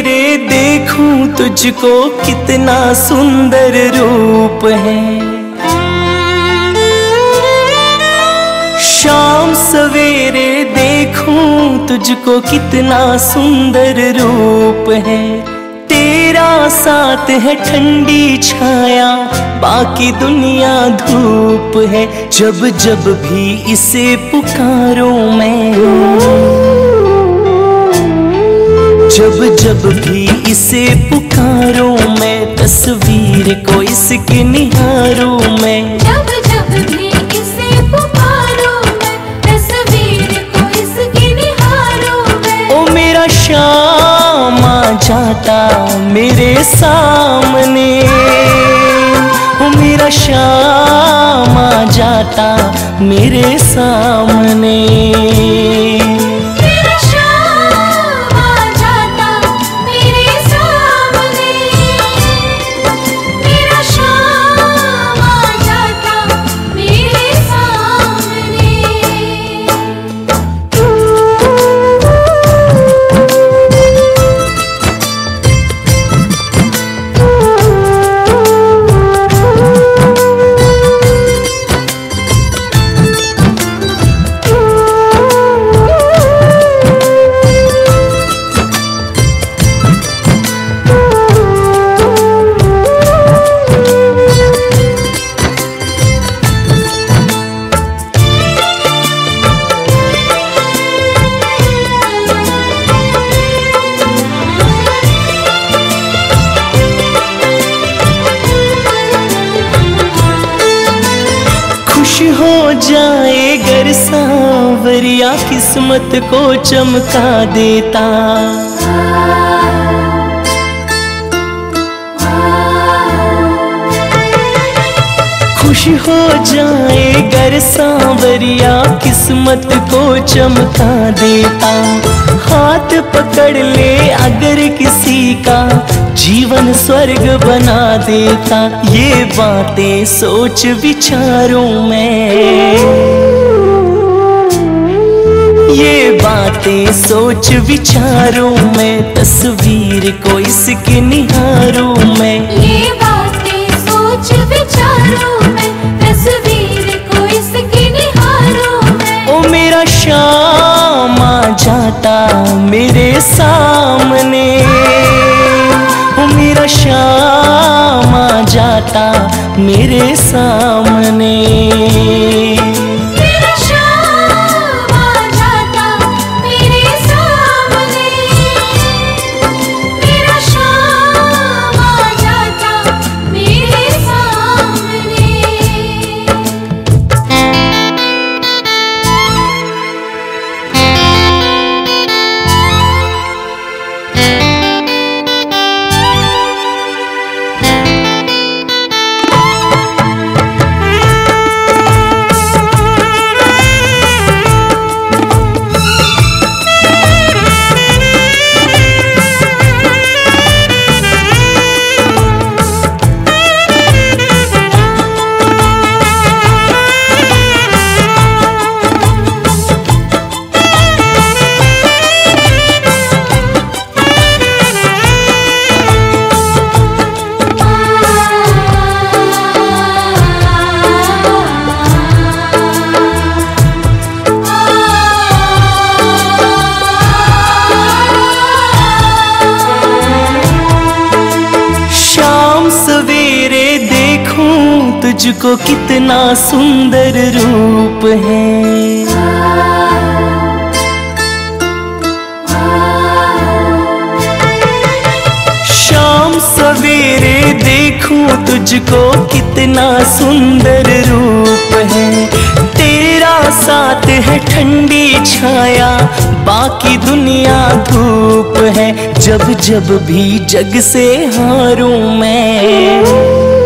सवेरे देखूँ तुझको कितना सुंदर रूप है। शाम सवेरे देखूँ तुझको कितना सुंदर रूप है। तेरा साथ है ठंडी छाया, बाकी दुनिया धूप है। जब जब भी इसे पुकारो मैं। जब जब भी इसे पुकारो मैं तस्वीर को इसकी निहारूं मैं। जब जब भी इसे पुकारो मैं तस्वीर को इसकी निहारूं मैं। ओ मेरा शाम आ जाता मेरे सामने। ओ मेरा शाम आ जाता मेरे सामने। हो जाए गर सांवरिया किस्मत को चमका देता। खुश हो जाए गर सांवरिया, किस्मत को चमका देता। हाथ पकड़ ले अगर किसी का, जीवन स्वर्ग बना देता। ये बातें सोच विचारों में। ये बातें सोच विचारों में, तस्वीर को इसके निहारों में। ये मेरे सामने। मेरा शाम आ जाता मेरे सामने। तुझको कितना सुंदर रूप है। शाम सवेरे देखूँ तुझको कितना सुंदर रूप है। तेरा साथ है ठंडी छाया, बाकी दुनिया धूप है। जब जब भी जग से हारूं मैं।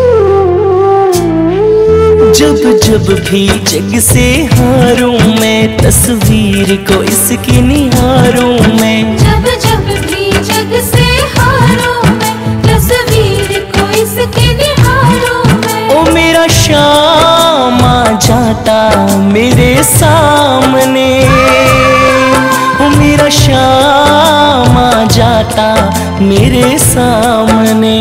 जब जब भी जग से हारूं मैं तस्वीर को इसकी निहारूं मैं। जब जब भी जग से हारूं मैं तस्वीर को इसके निहारूं मैं। ओ मेरा शाम आ जाता मेरे सामने। ओ मेरा शाम आ जाता जाता मेरे सामने।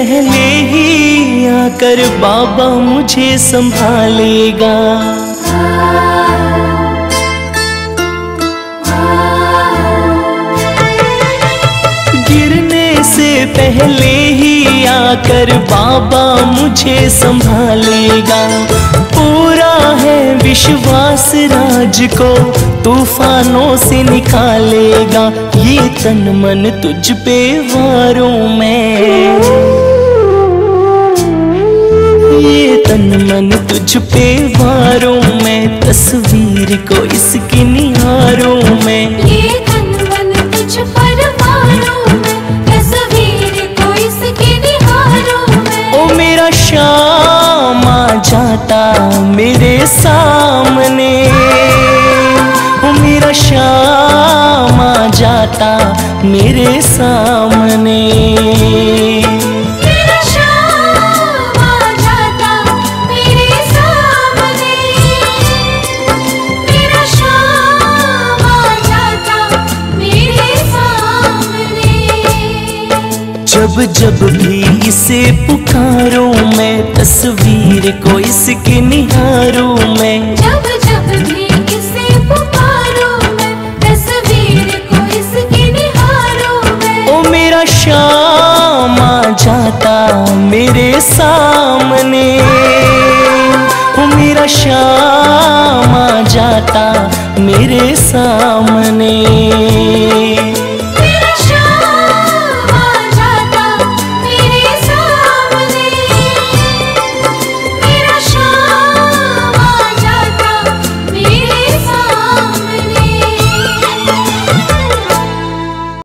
पहले ही आकर बाबा मुझे संभालेगा। गिरने से पहले ही आकर बाबा मुझे संभालेगा। पूरा है विश्वास राज को तूफानों से निकालेगा। ये तन मन तुझ पे वारों में। तन मन तुझ पे वारों में तस्वीर को इसकी निहारों में। ये तन मन तुझ पर मारूं मैं तस्वीर को इसके निहारों में। ओ मेरा शाम आ जाता मेरे सामने। ओ मेरा शाम आ जाता मेरे सामने। जब जब भी इसे पुकारो मैं तस्वीर को इसके निहारूं मैं। जब जब भी इसे पुकारूं मैं तस्वीर को इसके निहारूं मैं। ओ मेरा शाम आ जाता मेरे सामने। ओ मेरा शाम आ जाता मेरे सामने।